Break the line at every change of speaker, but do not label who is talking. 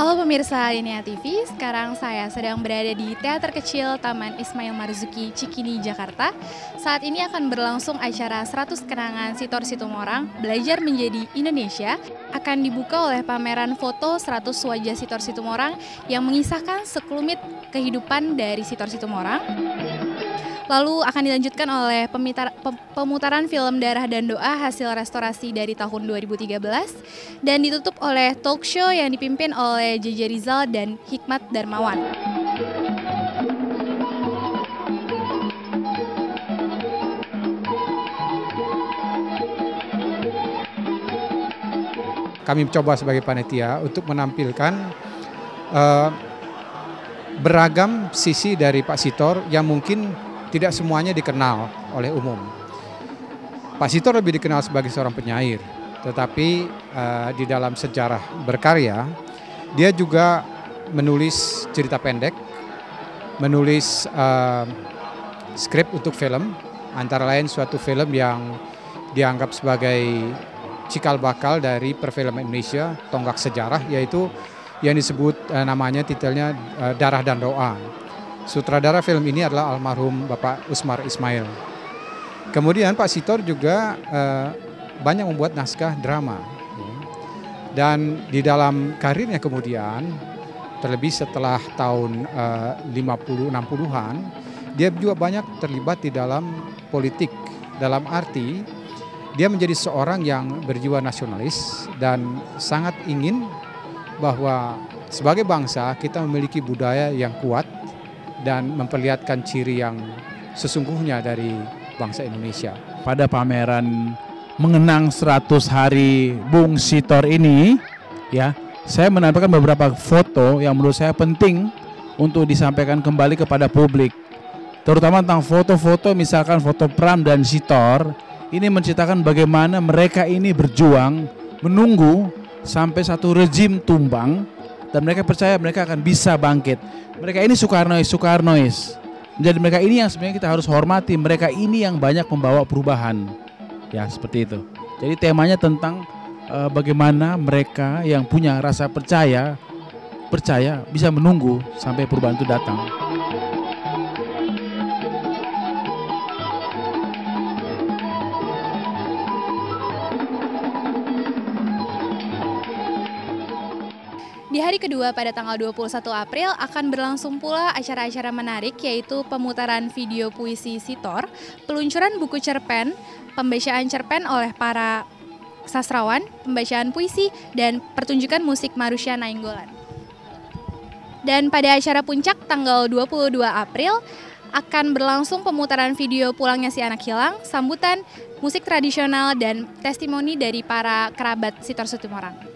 Halo pemirsa Linia TV, sekarang saya sedang berada di Teater Kecil Taman Ismail Marzuki, Cikini, Jakarta. Saat ini akan berlangsung acara 100 Kenangan Sitor Situmorang, Belajar Menjadi Indonesia, akan dibuka oleh pameran foto 100 wajah Sitor Situmorang yang mengisahkan sekelumit kehidupan dari Sitor Situmorang. Lalu akan dilanjutkan oleh pemutaran film Darah dan Doa hasil restorasi dari tahun 2013 dan ditutup oleh talk show yang dipimpin oleh JJ Rizal dan Hikmat Darmawan.
Kami coba sebagai panitia untuk menampilkan uh, beragam sisi dari Pak Sitor yang mungkin tidak semuanya dikenal oleh umum. Pak Sitor lebih dikenal sebagai seorang penyair, tetapi uh, di dalam sejarah berkarya, dia juga menulis cerita pendek, menulis uh, skrip untuk film, antara lain suatu film yang dianggap sebagai cikal bakal dari perfilman Indonesia, tonggak sejarah, yaitu yang disebut uh, namanya titelnya uh, Darah dan Doa Sutradara film ini adalah almarhum Bapak Usmar Ismail. Kemudian Pak Sitor juga uh, banyak membuat naskah drama. Dan di dalam karirnya kemudian, terlebih setelah tahun uh, 50-60-an, dia juga banyak terlibat di dalam politik. Dalam arti, dia menjadi seorang yang berjiwa nasionalis dan sangat ingin bahwa sebagai bangsa kita memiliki budaya yang kuat dan memperlihatkan ciri yang sesungguhnya dari bangsa Indonesia.
Pada pameran mengenang 100 hari Bung Sitor ini, ya, saya menampilkan beberapa foto yang menurut saya penting untuk disampaikan kembali kepada publik. Terutama tentang foto-foto misalkan foto Pram dan Sitor, ini menceritakan bagaimana mereka ini berjuang menunggu sampai satu rezim tumbang dan mereka percaya mereka akan bisa bangkit. Mereka ini Soekarnois, Soekarnois. Jadi mereka ini yang sebenarnya kita harus hormati. Mereka ini yang banyak membawa perubahan. Ya, seperti itu. Jadi temanya tentang uh, bagaimana mereka yang punya rasa percaya percaya bisa menunggu sampai perubahan itu datang.
Di hari kedua pada tanggal 21 April akan berlangsung pula acara-acara menarik yaitu pemutaran video puisi Sitor, peluncuran buku cerpen, pembacaan cerpen oleh para sastrawan, pembacaan puisi, dan pertunjukan musik Marusya Nainggolan. Dan pada acara puncak tanggal 22 April akan berlangsung pemutaran video pulangnya si anak hilang, sambutan, musik tradisional, dan testimoni dari para kerabat Sitor Sutumorang.